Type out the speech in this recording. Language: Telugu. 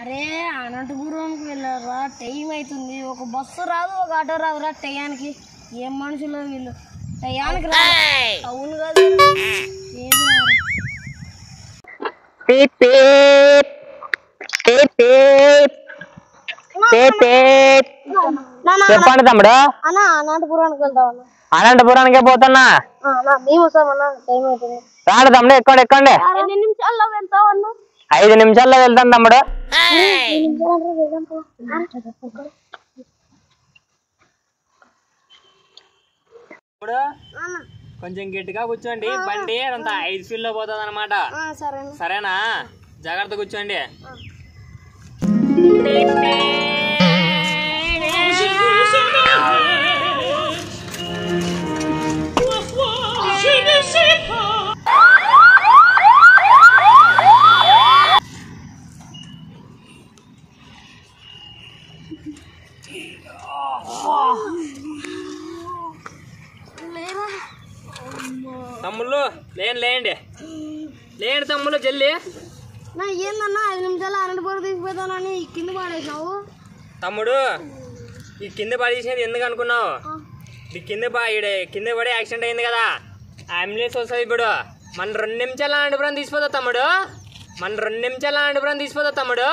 అరే అనంతపురంకి వెళ్ళారా టైం అవుతుంది ఒక బస్సు రాదు ఒక ఆటో రాదురా టయానికి. ఏం మనుషులు వీళ్ళు? టయానికి రా. అవును కాదు ఏంది రా? Peep peep peep peep peep peep నాన్న చెప్పండి తమ్ముడు. అన్న అనంతపురానికి వెళ్తాం అన్న. అనంతపురానికే పోతున్నా. మేము వస్తామన్న టైం అవుతుంది రాడు తమ్ముడు ఎక్కండి ఎక్కండి. ఐదు నిమిషాల్లో వెళ్తాను తమ్ముడు. ఇప్పుడు కొంచెం గట్టిగా కూర్చోండి. బండి అంత ఐదు ఫీల్లో పోతుంది అనమాట సరేనా? జాగ్రత్త కూర్చోండి. తమ్ముళ్ళు లేండి లేండి లేండి తమ్ముళ్ళు జల్లి నా ఏందన్నా ఐదు నిమిషాలు అనంతపురం తీసుకుపోతానని కింద పాడేసినావు? తమ్ముడు ఈ కింద పడేసేది ఎందుకు అనుకున్నావు? ఈ కింద ప- ఈడ కింద పడి యాక్సిడెంట్ అయింది కదా. అంబులెన్స్ వస్తుంది ఇప్పుడు. మన రెండు నిమిషాల అనంతపురం తీసిపోతా తమ్ముడు? మన రెండు నిమిషాల అనంతపురం తీసిపోతా తమ్ముడు?